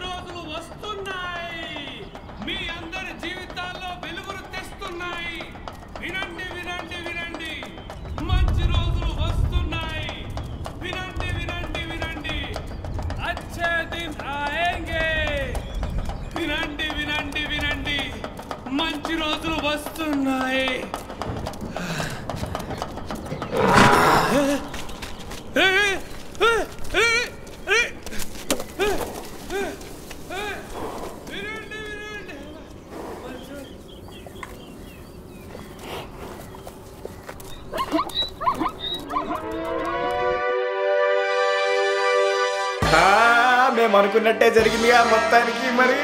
రోజులు వస్తున్నాయి. మీ అందరి జీవితాల్లో వెలుగులు తెస్తున్నాయి. వినండి వినండి వినండి. మంచి రోజులు వస్తున్నాయి. వినండి వినండి వినండి. అచ్చే దిన్ ఆయేంగే వినండి వినండి వినండి. మంచి రోజులు వస్తున్నాయి. మేము అనుకున్నట్టే జరిగిందిగా మొత్తానికి మరి.